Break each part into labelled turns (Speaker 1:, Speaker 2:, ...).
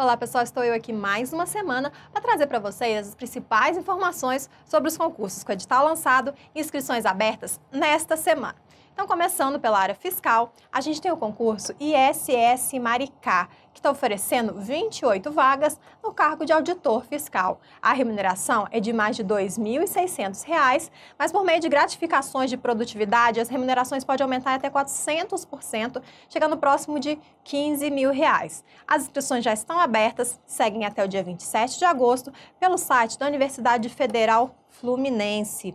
Speaker 1: Olá pessoal, estou eu aqui mais uma semana para trazer para vocês as principais informações sobre os concursos com edital lançado e inscrições abertas nesta semana. Então, começando pela área fiscal, a gente tem o concurso ISS Maricá, que está oferecendo 28 vagas no cargo de auditor fiscal. A remuneração é de mais de R$ 2.600, mas por meio de gratificações de produtividade, as remunerações podem aumentar até 400%, chegando próximo de 15 mil reais. As inscrições já estão abertas, seguem até o dia 27 de agosto, pelo site da Universidade Federal Fluminense.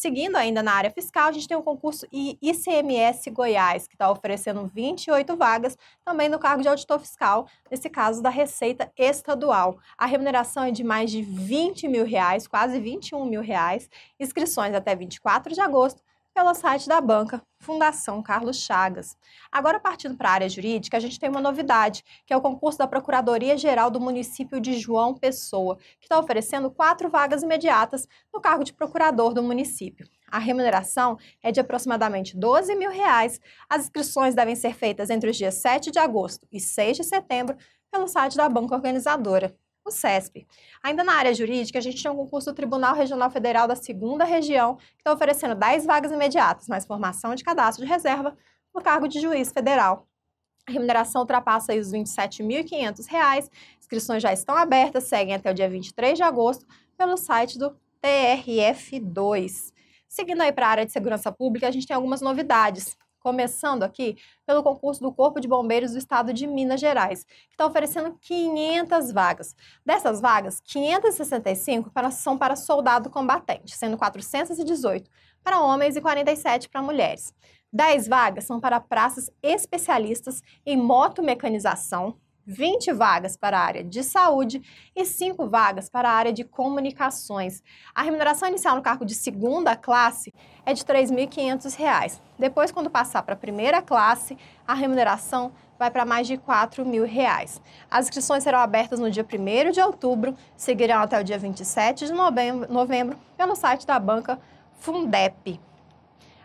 Speaker 1: Seguindo ainda na área fiscal, a gente tem o concurso ICMS Goiás, que está oferecendo 28 vagas, também no cargo de auditor fiscal, nesse caso da Receita Estadual. A remuneração é de mais de 20 mil reais, quase 21 mil reais, inscrições até 24 de agosto, pelo site da banca Fundação Carlos Chagas. Agora, partindo para a área jurídica, a gente tem uma novidade, que é o concurso da Procuradoria-Geral do município de João Pessoa, que está oferecendo quatro vagas imediatas no cargo de procurador do município. A remuneração é de aproximadamente 12 mil reais. As inscrições devem ser feitas entre os dias 7 de agosto e 6 de setembro pelo site da banca organizadora o CESP. Ainda na área jurídica, a gente tem um concurso do Tribunal Regional Federal da Segunda Região, que está oferecendo 10 vagas imediatas, mais formação de cadastro de reserva no cargo de juiz federal. A remuneração ultrapassa os R$ 27.500. Inscrições já estão abertas, seguem até o dia 23 de agosto pelo site do TRF2. Seguindo aí para a área de segurança pública, a gente tem algumas novidades. Começando aqui pelo concurso do Corpo de Bombeiros do Estado de Minas Gerais, que está oferecendo 500 vagas. Dessas vagas, 565 para, são para soldado combatente, sendo 418 para homens e 47 para mulheres. 10 vagas são para praças especialistas em motomecanização, 20 vagas para a área de saúde e 5 vagas para a área de comunicações. A remuneração inicial no cargo de segunda classe é de R$ 3.500. Depois, quando passar para a primeira classe, a remuneração vai para mais de 4 mil reais. As inscrições serão abertas no dia 1 de outubro, seguirão até o dia 27 de novembro, novembro pelo site da banca Fundep.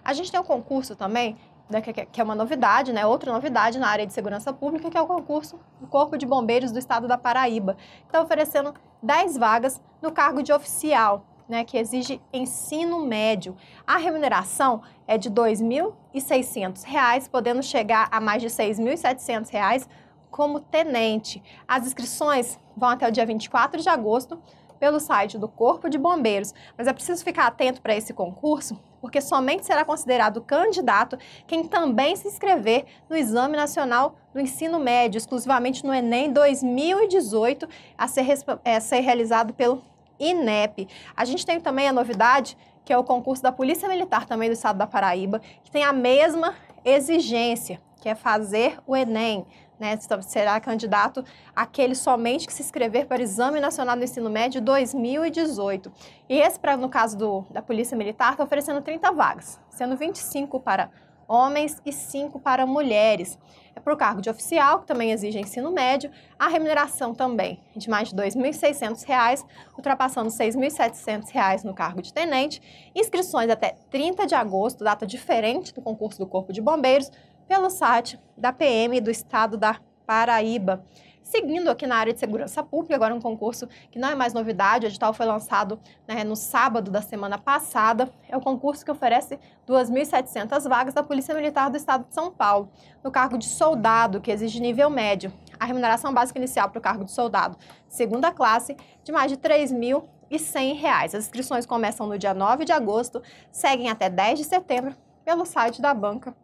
Speaker 1: A gente tem um concurso também né, que é uma novidade, né, outra novidade na área de segurança pública, que é o concurso do Corpo de Bombeiros do Estado da Paraíba, que está oferecendo 10 vagas no cargo de oficial, né, que exige ensino médio. A remuneração é de R$ 2.600, podendo chegar a mais de R$ 6.700 como tenente. As inscrições vão até o dia 24 de agosto pelo site do Corpo de Bombeiros, mas é preciso ficar atento para esse concurso, porque somente será considerado candidato quem também se inscrever no Exame Nacional do Ensino Médio, exclusivamente no Enem 2018, a ser, é, ser realizado pelo INEP. A gente tem também a novidade, que é o concurso da Polícia Militar também do Estado da Paraíba, que tem a mesma exigência, que é fazer o Enem né, será candidato aquele somente que se inscrever para o Exame Nacional do Ensino Médio 2018. E esse, pra, no caso do, da Polícia Militar, está oferecendo 30 vagas, sendo 25 para homens e 5 para mulheres. É para o cargo de oficial, que também exige ensino médio, a remuneração também de mais de R$ 2.600, ultrapassando R$ 6.700 no cargo de tenente. Inscrições até 30 de agosto, data diferente do concurso do Corpo de Bombeiros, pelo site da PM do Estado da Paraíba. Seguindo aqui na área de segurança pública, agora um concurso que não é mais novidade, o edital foi lançado né, no sábado da semana passada. É o concurso que oferece 2.700 vagas da Polícia Militar do Estado de São Paulo, no cargo de soldado, que exige nível médio. A remuneração básica inicial para o cargo de soldado, segunda classe, de mais de R$ 3.100. As inscrições começam no dia 9 de agosto, seguem até 10 de setembro pelo site da banca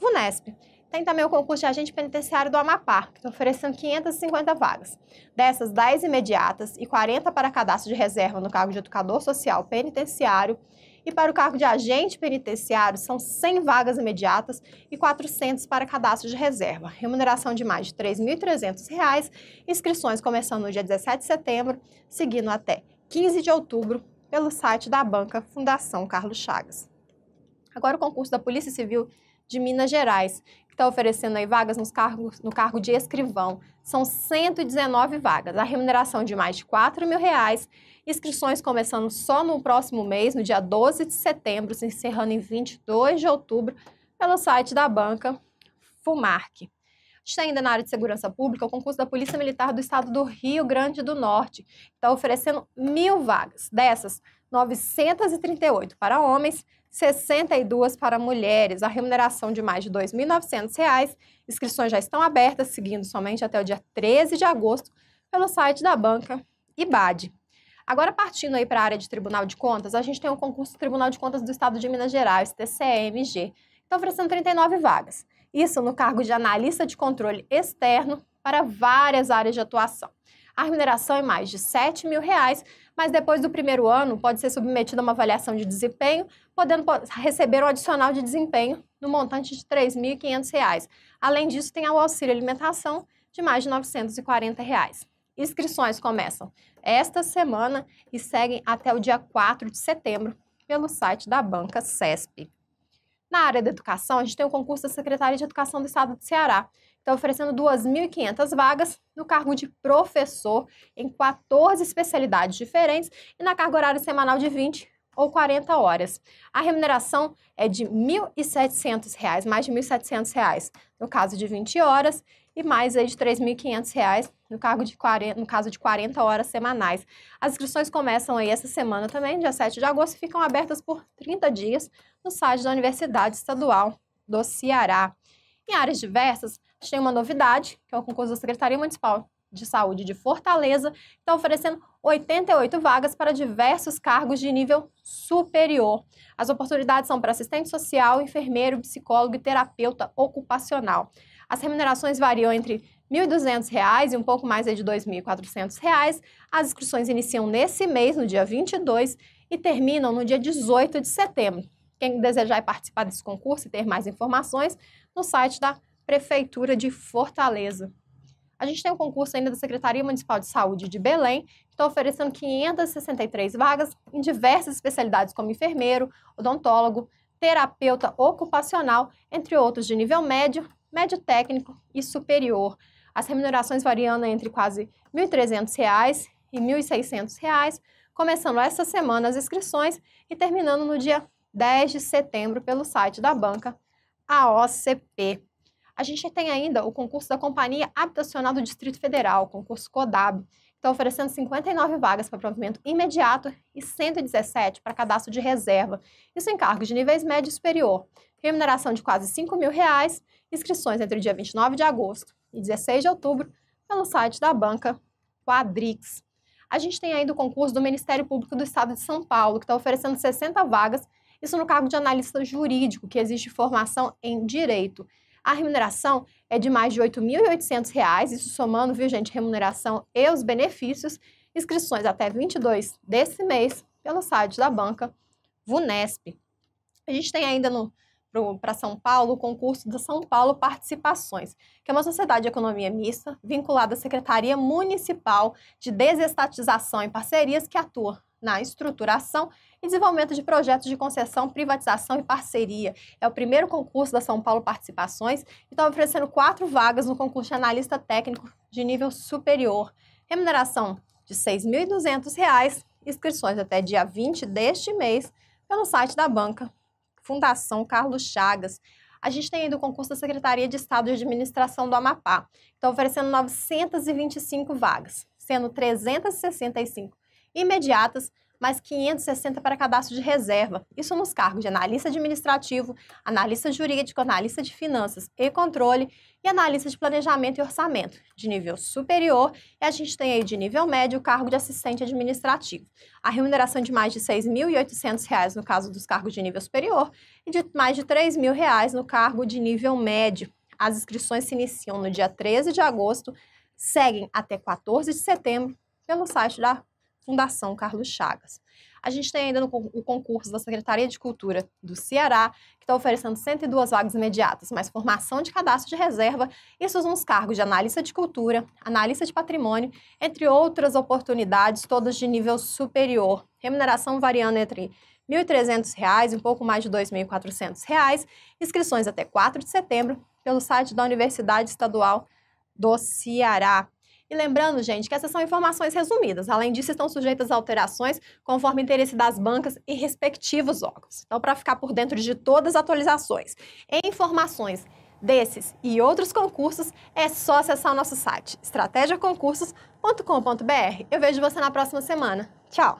Speaker 1: VUNESP. Tem também o concurso de agente penitenciário do Amapá, que está oferecendo 550 vagas. Dessas, 10 imediatas e 40 para cadastro de reserva no cargo de educador social penitenciário. E para o cargo de agente penitenciário, são 100 vagas imediatas e 400 para cadastro de reserva. Remuneração de mais de R$ 3.300, inscrições começando no dia 17 de setembro, seguindo até 15 de outubro, pelo site da banca Fundação Carlos Chagas. Agora, o concurso da Polícia Civil de Minas Gerais, que está oferecendo aí vagas nos cargos, no cargo de escrivão. São 119 vagas, a remuneração de mais de 4 mil reais, inscrições começando só no próximo mês, no dia 12 de setembro, se encerrando em 22 de outubro, pelo site da banca Fumarc. Tem ainda na área de segurança pública o concurso da Polícia Militar do Estado do Rio Grande do Norte, está oferecendo mil vagas. Dessas, 938 para homens, 62 para mulheres. A remuneração de mais de R$ 2.900. Inscrições já estão abertas, seguindo somente até o dia 13 de agosto, pelo site da banca IBAD. Agora, partindo aí para a área de Tribunal de Contas, a gente tem o um concurso do Tribunal de Contas do Estado de Minas Gerais, TCMG, está oferecendo 39 vagas. Isso no cargo de analista de controle externo para várias áreas de atuação. A remuneração é mais de 7 mil reais, mas depois do primeiro ano pode ser submetido a uma avaliação de desempenho, podendo receber um adicional de desempenho no montante de R$ 3.500. Além disso, tem o auxílio alimentação de mais de 940 reais. Inscrições começam esta semana e seguem até o dia 4 de setembro pelo site da Banca CESP. Na área da educação, a gente tem o concurso da Secretaria de Educação do Estado do Ceará, está oferecendo 2.500 vagas no cargo de professor em 14 especialidades diferentes e na carga horária semanal de 20 ou 40 horas. A remuneração é de R$ 1.700, mais de R$ 1.700 no caso de 20 horas e mais aí de R$ 3.500 no, cargo de 40, no caso de 40 horas semanais. As inscrições começam aí essa semana também, dia 7 de agosto, e ficam abertas por 30 dias no site da Universidade Estadual do Ceará. Em áreas diversas, a gente tem uma novidade, que é o concurso da Secretaria Municipal de Saúde de Fortaleza, está oferecendo 88 vagas para diversos cargos de nível superior. As oportunidades são para assistente social, enfermeiro, psicólogo e terapeuta ocupacional. As remunerações variam entre R$ 1.200 e um pouco mais é de R$ 2.400. As inscrições iniciam nesse mês, no dia 22, e terminam no dia 18 de setembro. Quem desejar participar desse concurso e ter mais informações, no site da Prefeitura de Fortaleza. A gente tem um concurso ainda da Secretaria Municipal de Saúde de Belém, que está oferecendo 563 vagas em diversas especialidades como enfermeiro, odontólogo, terapeuta ocupacional, entre outros de nível médio, médio técnico e superior. As remunerações variando entre quase R$ 1.300 e R$ 1.600, começando essa semana as inscrições e terminando no dia 10 de setembro pelo site da banca, a OCP. A gente tem ainda o concurso da Companhia Habitacional do Distrito Federal, concurso CODAB, está oferecendo 59 vagas para provimento imediato e 117 para cadastro de reserva. Isso em cargos de níveis médio e superior. Remuneração de quase 5 mil reais, inscrições entre o dia 29 de agosto e 16 de outubro pelo site da banca Quadrix. A gente tem ainda o concurso do Ministério Público do Estado de São Paulo, que está oferecendo 60 vagas, isso no cargo de analista jurídico, que existe formação em direito. A remuneração é de mais de R$ 8.800, isso somando, viu, gente, remuneração e os benefícios. Inscrições até 22 desse mês pelo site da banca VUNESP. A gente tem ainda no para São Paulo o concurso da São Paulo Participações, que é uma sociedade de economia mista vinculada à Secretaria Municipal de Desestatização e Parcerias que atua na estruturação e desenvolvimento de projetos de concessão, privatização e parceria. É o primeiro concurso da São Paulo Participações e está oferecendo quatro vagas no concurso de analista técnico de nível superior. Remuneração de R$ 6.200, inscrições até dia 20 deste mês pelo site da banca Fundação Carlos Chagas. A gente tem ainda o concurso da Secretaria de Estado de Administração do Amapá, está oferecendo 925 vagas, sendo 365 imediatas mais 560 para cadastro de reserva. Isso nos cargos de analista administrativo, analista jurídico, analista de finanças e controle e analista de planejamento e orçamento, de nível superior, e a gente tem aí de nível médio o cargo de assistente administrativo. A remuneração de mais de R$ 6.800 no caso dos cargos de nível superior e de mais de R$ 3.000 no cargo de nível médio. As inscrições se iniciam no dia 13 de agosto, seguem até 14 de setembro pelo site da Fundação Carlos Chagas. A gente tem ainda o concurso da Secretaria de Cultura do Ceará, que está oferecendo 102 vagas imediatas, mais formação de cadastro de reserva, isso nos cargos de analista de cultura, analista de patrimônio, entre outras oportunidades, todas de nível superior. Remuneração variando entre R$ 1.300 e um pouco mais de R$ 2.400. Inscrições até 4 de setembro pelo site da Universidade Estadual do Ceará. E lembrando, gente, que essas são informações resumidas. Além disso, estão sujeitas a alterações conforme o interesse das bancas e respectivos órgãos. Então, para ficar por dentro de todas as atualizações e informações Desses e outros concursos, é só acessar o nosso site estratégiaconcursos.com.br. Eu vejo você na próxima semana. Tchau!